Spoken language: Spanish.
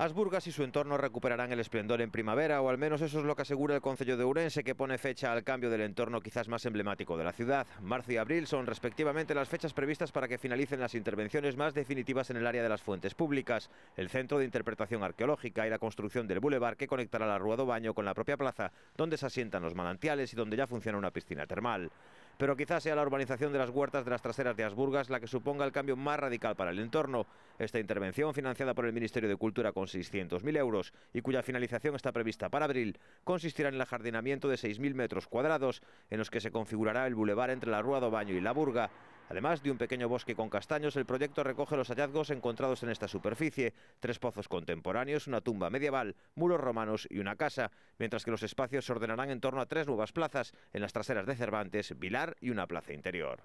Asburgas y su entorno recuperarán el esplendor en primavera, o al menos eso es lo que asegura el Concello de Urense, que pone fecha al cambio del entorno quizás más emblemático de la ciudad. Marzo y abril son respectivamente las fechas previstas para que finalicen las intervenciones más definitivas en el área de las fuentes públicas, el centro de interpretación arqueológica y la construcción del bulevar que conectará la Rúa do Baño con la propia plaza, donde se asientan los manantiales y donde ya funciona una piscina termal pero quizás sea la urbanización de las huertas de las traseras de Asburgas la que suponga el cambio más radical para el entorno. Esta intervención, financiada por el Ministerio de Cultura con 600.000 euros y cuya finalización está prevista para abril, consistirá en el ajardinamiento de 6.000 metros cuadrados, en los que se configurará el bulevar entre la Rúa do Baño y la Burga, Además de un pequeño bosque con castaños, el proyecto recoge los hallazgos encontrados en esta superficie, tres pozos contemporáneos, una tumba medieval, muros romanos y una casa, mientras que los espacios se ordenarán en torno a tres nuevas plazas, en las traseras de Cervantes, Vilar y una plaza interior.